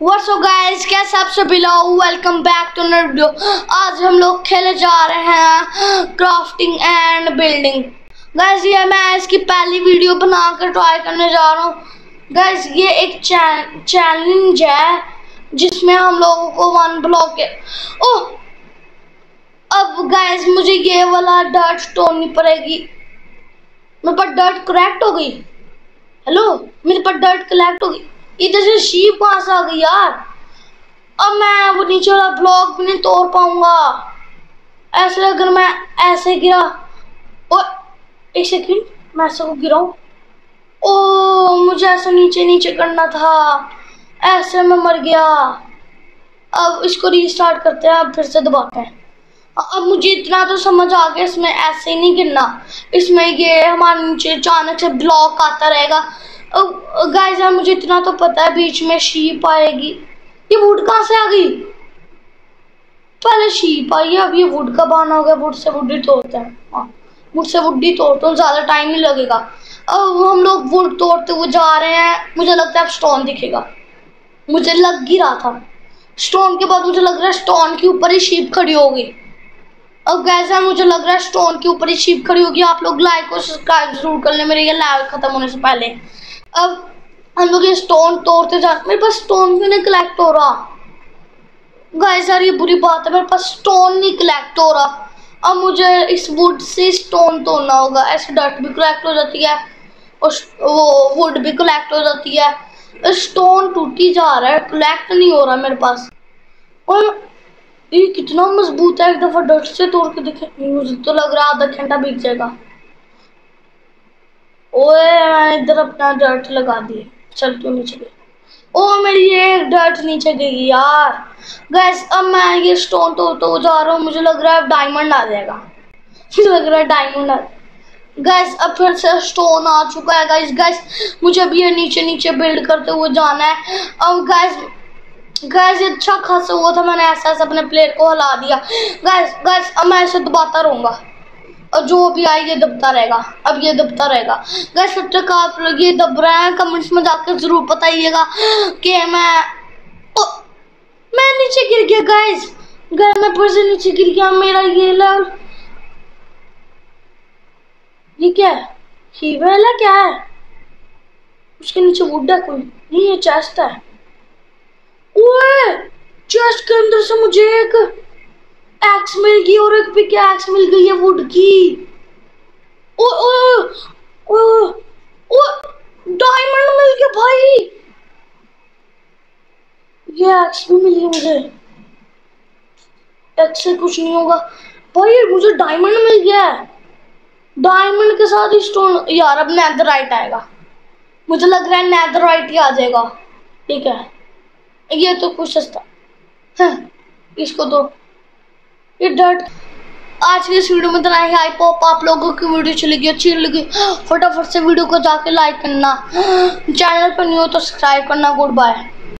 Up, guys? कैसे आप सभी लोग? वेलकम बैक टू नर वीडियो आज हम लोग खेले जा रहे हैं क्राफ्टिंग एंड बिल्डिंग गाइस ये मैं इसकी पहली वीडियो बनाकर ट्राई करने जा रहा हूँ. गाइस ये एक चैलेंज है, जिसमें हम लोगों को वन ब्लॉक के ओह अब गाइस मुझे ये वाला डर्ट तोड़नी पड़ेगी. मेरे पास डर्ट करेक्ट हो गई. हेलो मेरे पास डर्ट कलेक्ट हो गई. इधर से शीप कहाँ से आ गई यार। अब मैं वो नीचे वाला ब्लॉक भी नहीं तोड़ पाऊँगा। ऐसे अगर मैं ऐसे गिरा, और एक सेकंड, मैं ऐसे को गिराऊं? ओ, मुझे ऐसे नीचे नीचे करना था। ऐसे मैं मर गया। अब इसको रीस्टार्ट करते हैं, अब फिर से दबाते हैं। अब मुझे इतना तो समझ आ गया, इसमें ऐसे ही नहीं गिरना। इसमें ये हमारे नीचे अचानक से ब्लॉक आता रहेगा। गाइस यार, मुझे इतना तो पता है बीच में शीप आएगी। ये वुड कहाँ से आ गई? पहले शीप आई है, अब ये वुड का बहाना हो गया वुड से वुड ही तोड़ते हैं। हाँ वुड से वुड ही तोड़ते हैं, ज़्यादा टाइम नहीं लगेगा। अब हम लोग वुड तोड़ते हुए जा रहे हैं। मुझे लगता है अब स्टोन दिखेगा। मुझे लग ही रहा था। स्टोन के बाद मुझे लग रहा है स्टोन के ऊपर ही शीप खड़ी होगी। अब गैस मुझे लग रहा है स्टोन के ऊपर ही शीप खड़ी होगी। आप लोग लाइक और सब्सक्राइब ज़रूर कर ले। मेरे ये लाइव खत्म होने से पहले। अब हम लोग ये स्टोन तोड़ते जा मेरे पास स्टोन भी नहीं कलेक्ट हो रहा? गाइस यार ये बुरी बात है, मेरे पास स्टोन नहीं कलेक्ट हो रहा। अब मुझे इस वुड से स्टोन तोड़ना होगा। ऐसे डर्ट भी कलेक्ट हो जाती है, और वो वुड भी कलेक्ट हो जाती है। स्टोन टूटी जा रहा है कलेक्ट नहीं हो रहा मेरे पास। और ये कितना मज़बूत है, एक दफ़ा डर्ट से तोड़ के देखे। मुझे तो लग रहा है आधा घंटा बीत जाएगा। ओए, मैंने इधर अपना डर्ट लगा दिए चल क्यों नीचे गई ओ, मेरी ये डर्ट नीचे गई यार। गैस अब मैं ये स्टोन तो तो जा रहा हूँ। मुझे लग रहा है डायमंड आ जाएगा। मुझे लग रहा है डायमंड आ गैस अब फिर से स्टोन आ चुका है गैस गैस मुझे अभी ये नीचे नीचे बिल्ड करते हुए जाना है। अब गैस गैस अच्छा खासा हुआ था, मैंने ऐसा ऐसा अपने प्लेट को हिला दिया। गैस गैस अब मैं ऐसे दबाता रहूँगा। और जो भी आए ये दबता रहेगा। अब ये दबता रहेगा। गैस जब तक आप लोग ये दब रहे हैं। कमेंट्स में जाकर ज़रूर बताइएगा कि मैं ओ, मैं नीचे गिर गया गैस गैस मैं फिर से नीचे गिर गया। मेरा ये लेवल ये क्या है? है क्या है? उसके नीचे वुड है कोई? नहीं ये चेस्ट है। ओए! चेस्ट के अंदर से मुझे एक एक्स मिल गई और एक पिक एक्स मिल गई है वुड की। ओ ओ ओ ओ डायमंड मिल गया भाई। ये एक्स भी मिली मुझे। एक्स से कुछ नहीं होगा। भाई मुझे डायमंड मिल गया है। डायमंड के साथ स्टोन यार, अब नेदराइट आएगा। मुझे लग रहा है नेदराइट ही आ जाएगा। ठीक है। ये तो कुछ सस्ता है, इसको तो ये डर्ट आज की इस वीडियो में इतना ही। आई पॉप आप लोगों की वीडियो चली गई, अच्छी लगी। फटाफट से वीडियो को जाके लाइक करना। चैनल पर नहीं हो तो सब्सक्राइब करना। Good bye